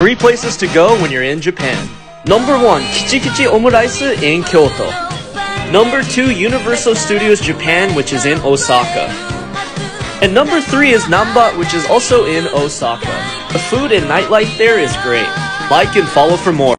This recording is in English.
Three places to go when you're in Japan. Number one, Kichi Kichi Omurice in Kyoto. Number two, Universal Studios Japan, which is in Osaka. And number three is Namba, which is also in Osaka. The food and nightlife there is great. Like and follow for more.